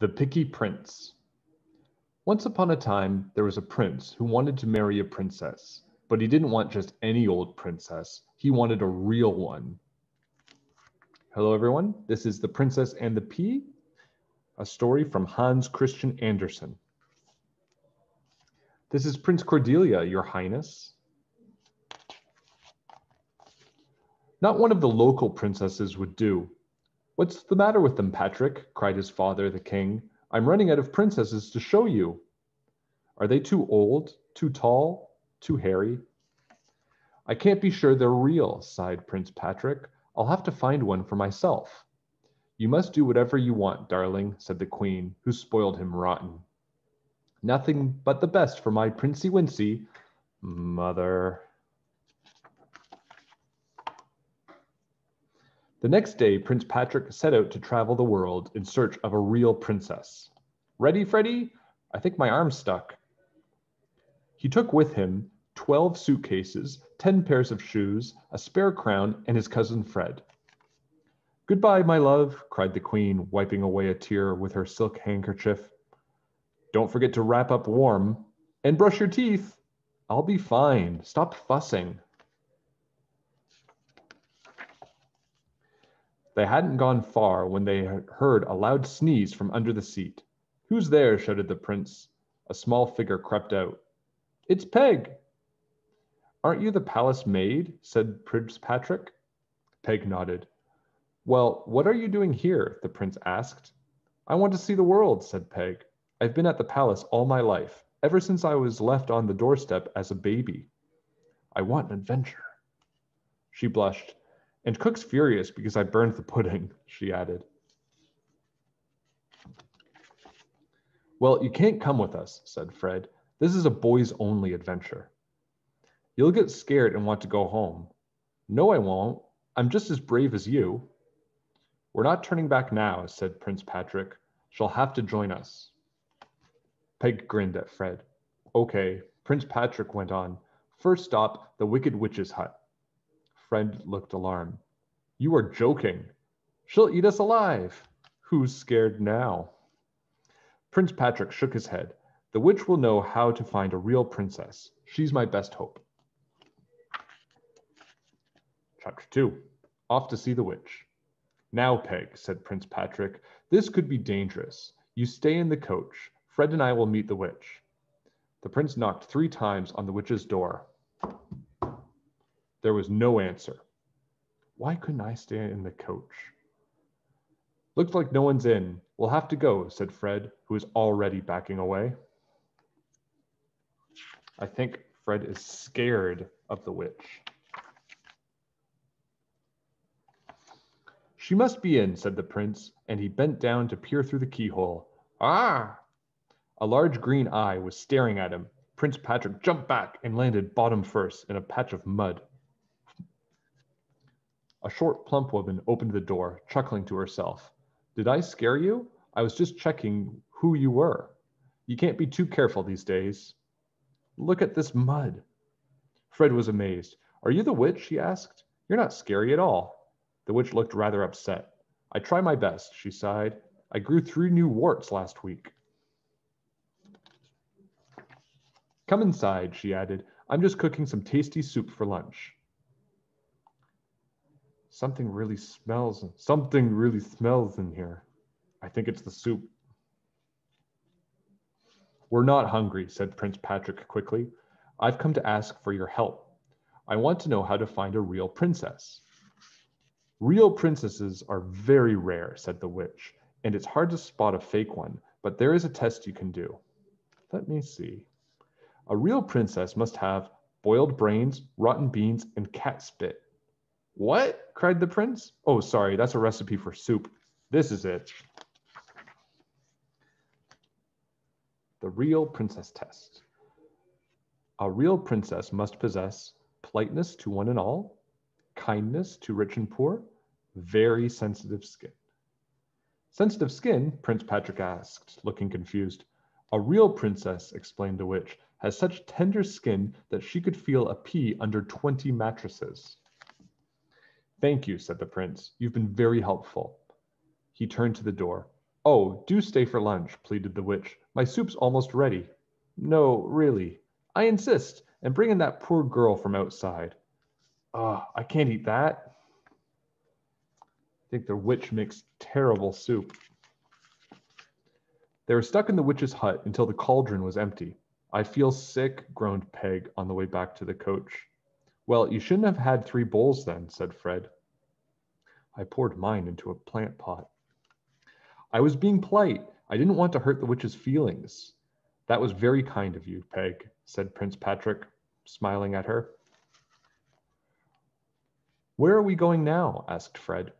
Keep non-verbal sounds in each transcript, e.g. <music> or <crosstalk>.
The Picky Prince. Once upon a time, there was a prince who wanted to marry a princess, but he didn't want just any old princess. He wanted a real one. Hello, everyone. This is The Princess and the Pea, a story from Hans Christian Andersen. This is Prince Cordelia, Your Highness. Not one of the local princesses would do. What's the matter with them, Patrick? cried his father, the king. I'm running out of princesses to show you. Are they too old, too tall, too hairy? I can't be sure they're real, sighed Prince Patrick. I'll have to find one for myself. You must do whatever you want, darling, said the queen, who spoiled him rotten. Nothing but the best for my princey wincy, mother. The next day, Prince Patrick set out to travel the world in search of a real princess. Ready, Freddy? I think my arm's stuck. He took with him 12 suitcases, 10 pairs of shoes, a spare crown, and his cousin Fred. Goodbye, my love, cried the queen, wiping away a tear with her silk handkerchief. Don't forget to wrap up warm and brush your teeth. I'll be fine. Stop fussing. They hadn't gone far when they heard a loud sneeze from under the seat. Who's there? shouted the prince. A small figure crept out. It's Peg. Aren't you the palace maid? said Prince Patrick. Peg nodded. Well, what are you doing here? the prince asked. I want to see the world, said Peg. I've been at the palace all my life, ever since I was left on the doorstep as a baby. I want an adventure. She blushed. And Cook's furious because I burned the pudding, <laughs> she added. Well, you can't come with us, said Fred. This is a boys only adventure. You'll get scared and want to go home. No, I won't. I'm just as brave as you. We're not turning back now, said Prince Patrick. She'll have to join us. Peg grinned at Fred. Okay, Prince Patrick went on. First stop, the Wicked Witch's hut. Fred looked alarmed. You are joking. She'll eat us alive. Who's scared now? Prince Patrick shook his head. The witch will know how to find a real princess. She's my best hope. Chapter 2 Off to see the witch. Now, Peg, said Prince Patrick, this could be dangerous. You stay in the coach. Fred and I will meet the witch. The prince knocked three times on the witch's door. There was no answer. Why couldn't I stay in the coach? Looks like no one's in. We'll have to go, said Fred, who was already backing away. I think Fred is scared of the witch. She must be in, said the prince, and he bent down to peer through the keyhole. Ah! A large green eye was staring at him. Prince Patrick jumped back and landed bottom first in a patch of mud. A short, plump woman opened the door, chuckling to herself. Did I scare you? I was just checking who you were. You can't be too careful these days. Look at this mud. Fred was amazed. Are you the witch? he asked. You're not scary at all. The witch looked rather upset. I try my best, she sighed. I grew three new warts last week. Come inside, she added. I'm just cooking some tasty soup for lunch. Something really smells. Something really smells in here. I think it's the soup. We're not hungry, said Prince Patrick quickly. I've come to ask for your help. I want to know how to find a real princess. Real princesses are very rare, said the witch, and it's hard to spot a fake one, but there is a test you can do. Let me see. A real princess must have boiled brains, rotten beans, and cat spit. What? cried the prince. Oh, sorry, that's a recipe for soup. This is it. The real princess test. A real princess must possess politeness to one and all, kindness to rich and poor, very sensitive skin. Sensitive skin? Prince Patrick asked, looking confused. A real princess, explained the witch, has such tender skin that she could feel a pea under 20 mattresses. Thank you, said the prince. You've been very helpful. He turned to the door. Oh, do stay for lunch, pleaded the witch. My soup's almost ready. No, really. I insist, and bring in that poor girl from outside. Ah, I can't eat that. I think the witch makes terrible soup. They were stuck in the witch's hut until the cauldron was empty. I feel sick, groaned Peg on the way back to the coach. Well, you shouldn't have had three bowls then, said Fred. I poured mine into a plant pot. I was being polite. I didn't want to hurt the witch's feelings. That was very kind of you, Peg, said Prince Patrick, smiling at her. Where are we going now? asked Fred.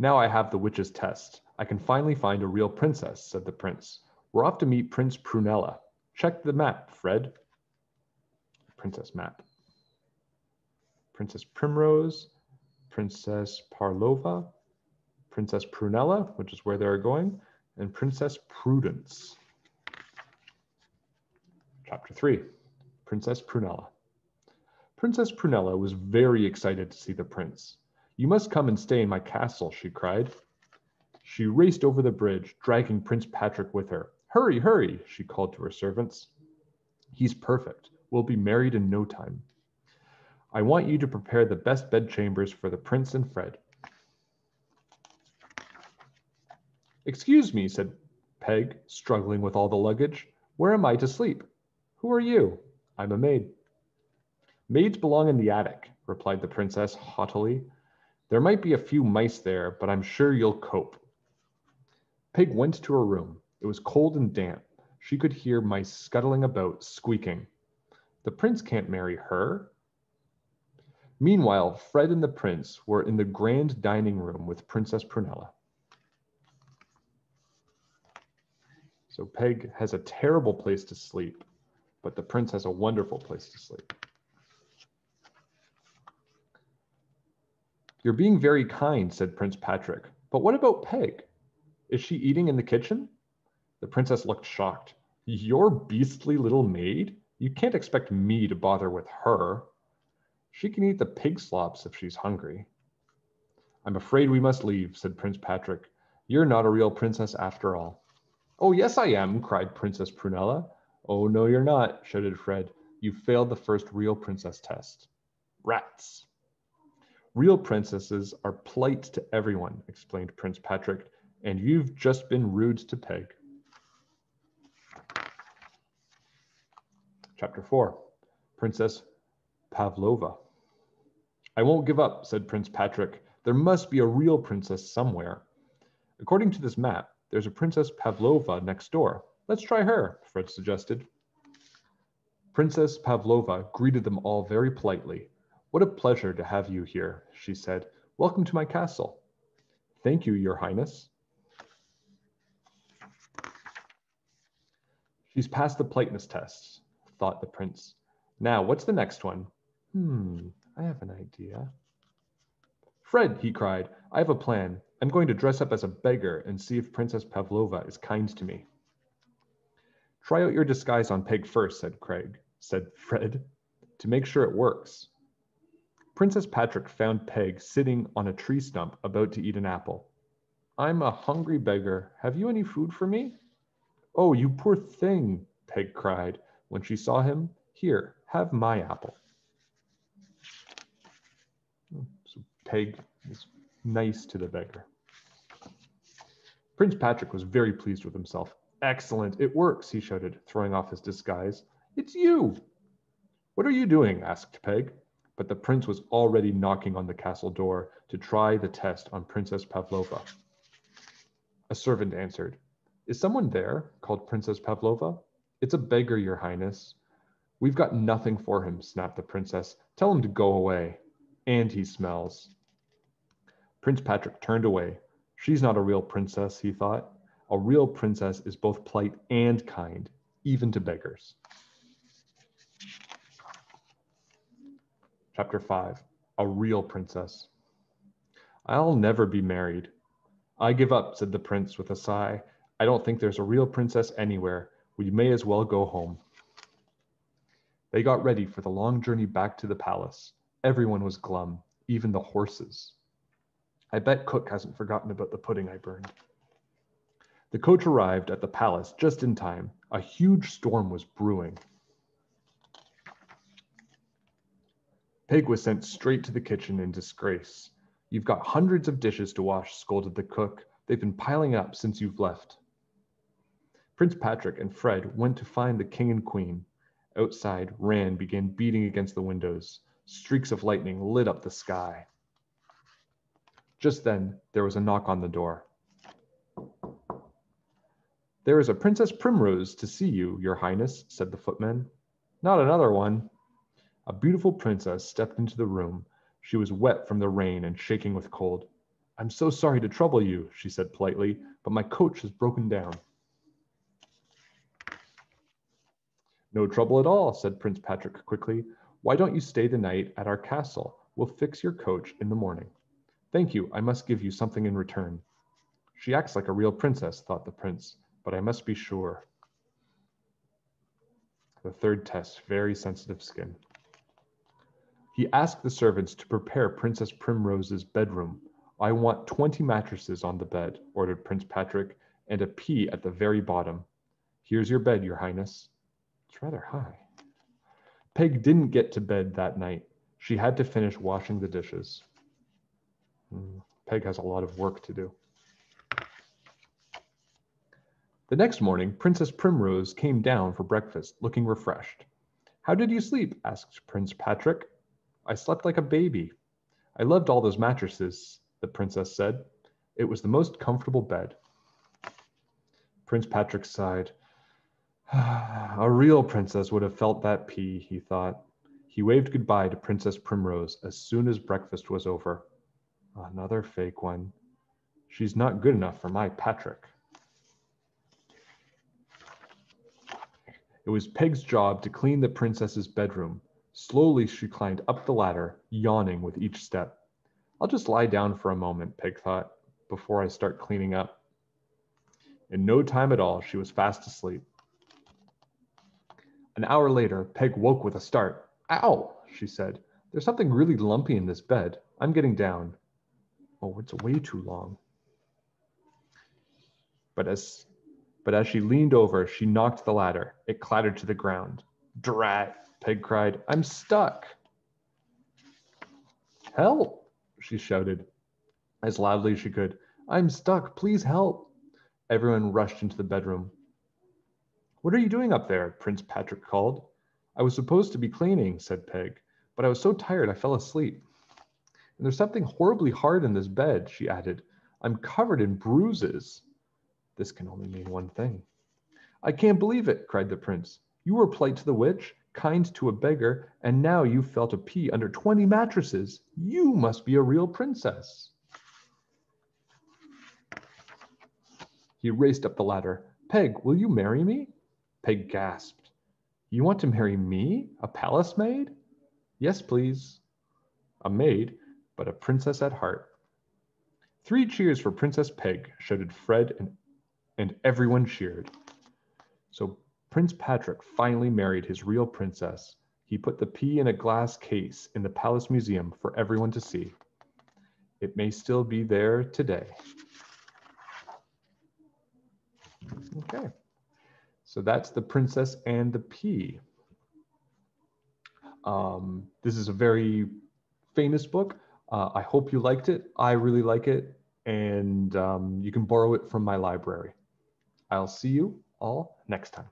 Now I have the witch's test. I can finally find a real princess, said the prince. We're off to meet Prince Prunella. Check the map, Fred. Princess map. Princess Primrose, Princess Pavlova, Princess Prunella, which is where they're going, and Princess Prudence. Chapter 3 Princess Prunella. Princess Prunella was very excited to see the prince. You must come and stay in my castle, she cried. She raced over the bridge, dragging Prince Patrick with her. Hurry, hurry, she called to her servants. He's perfect. We'll be married in no time. I want you to prepare the best bedchambers for the prince and Fred. Excuse me, said Peg, struggling with all the luggage. Where am I to sleep? Who are you? I'm a maid. Maids belong in the attic, replied the princess haughtily. There might be a few mice there, but I'm sure you'll cope. Peg went to her room. It was cold and damp. She could hear mice scuttling about, squeaking. The prince can't marry her. Meanwhile, Fred and the prince were in the grand dining room with Princess Prunella. So Peg has a terrible place to sleep, but the prince has a wonderful place to sleep. You're being very kind, said Prince Patrick. But what about Peg? Is she eating in the kitchen? The princess looked shocked. Your beastly little maid? You can't expect me to bother with her. She can eat the pig slops if she's hungry. I'm afraid we must leave, said Prince Patrick. You're not a real princess after all. Oh, yes, I am, cried Princess Prunella. Oh, no, you're not, shouted Fred. You failed the first real princess test. Rats. Real princesses are polite to everyone, explained Prince Patrick, and you've just been rude to Peg. Chapter 4 Princess Pavlova. I won't give up, said Prince Patrick. There must be a real princess somewhere. According to this map, there's a Princess Pavlova next door. Let's try her, Fred suggested. Princess Pavlova greeted them all very politely. What a pleasure to have you here, she said. Welcome to my castle. Thank you, Your Highness. She's passed the politeness test, thought the prince. Now, what's the next one? Hmm, I have an idea. Fred, he cried, I have a plan. I'm going to dress up as a beggar and see if Princess Pavlova is kind to me. Try out your disguise on Peg first, said Craig, said Fred, to make sure it works. Princess Patrick found Peg sitting on a tree stump about to eat an apple. I'm a hungry beggar. Have you any food for me? Oh, you poor thing, Peg cried when she saw him. Here, have my apple. So Peg is nice to the beggar. Prince Patrick was very pleased with himself. Excellent, it works, he shouted, throwing off his disguise. It's you! What are you doing? asked Peg. But the prince was already knocking on the castle door to try the test on Princess Pavlova. A servant answered. Is someone there? called Princess Pavlova. It's a beggar, your highness. We've got nothing for him, snapped the princess. Tell him to go away. And he smells. Prince Patrick turned away, She's not a real princess, he thought. A real princess is both polite and kind, even to beggars. Chapter 5 A Real Princess. I'll never be married. I give up, said the prince with a sigh. I don't think there's a real princess anywhere. We may as well go home. They got ready for the long journey back to the palace. Everyone was glum, even the horses. I bet Cook hasn't forgotten about the pudding I burned. The coach arrived at the palace just in time. A huge storm was brewing. Peg was sent straight to the kitchen in disgrace. You've got hundreds of dishes to wash, scolded the cook. They've been piling up since you've left. Prince Patrick and Fred went to find the king and queen. Outside, Ran began beating against the windows. Streaks of lightning lit up the sky. Just then, there was a knock on the door. There is a Princess Primrose to see you, your highness, said the footman. Not another one. A beautiful princess stepped into the room. She was wet from the rain and shaking with cold. I'm so sorry to trouble you, she said politely, but my coach has broken down. No trouble at all, said Prince Patrick quickly. Why don't you stay the night at our castle? We'll fix your coach in the morning. Thank you, I must give you something in return. She acts like a real princess, thought the prince but I must be sure. The third test, very sensitive skin. He asked the servants to prepare Princess Primrose's bedroom. I want 20 mattresses on the bed, ordered Prince Patrick, and a pea at the very bottom. Here's your bed, your highness. It's rather high. Peg didn't get to bed that night. She had to finish washing the dishes. Hmm, Peg has a lot of work to do. The next morning, Princess Primrose came down for breakfast, looking refreshed. How did you sleep? asked Prince Patrick. I slept like a baby. I loved all those mattresses, the princess said. It was the most comfortable bed. Prince Patrick sighed. <sighs> a real princess would have felt that pea, he thought. He waved goodbye to Princess Primrose as soon as breakfast was over. Another fake one. She's not good enough for my Patrick. It was Peg's job to clean the princess's bedroom. Slowly she climbed up the ladder, yawning with each step. I'll just lie down for a moment, Peg thought, before I start cleaning up. In no time at all, she was fast asleep. An hour later, Peg woke with a start. Ow, she said. There's something really lumpy in this bed. I'm getting down. Oh, it's way too long. But as but as she leaned over, she knocked the ladder. It clattered to the ground. Drat, Peg cried. I'm stuck. Help, she shouted as loudly as she could. I'm stuck. Please help. Everyone rushed into the bedroom. What are you doing up there? Prince Patrick called. I was supposed to be cleaning, said Peg, but I was so tired I fell asleep. And there's something horribly hard in this bed, she added. I'm covered in bruises. This can only mean one thing. I can't believe it, cried the prince. You were polite to the witch, kind to a beggar, and now you've felt a pea under 20 mattresses. You must be a real princess. He raced up the ladder. Peg, will you marry me? Peg gasped. You want to marry me, a palace maid? Yes, please. A maid, but a princess at heart. Three cheers for Princess Peg, shouted Fred and and everyone cheered. So Prince Patrick finally married his real princess. He put the pea in a glass case in the Palace Museum for everyone to see. It may still be there today. Okay, so that's The Princess and the Pea. Um, this is a very famous book. Uh, I hope you liked it. I really like it, and um, you can borrow it from my library. I'll see you all next time.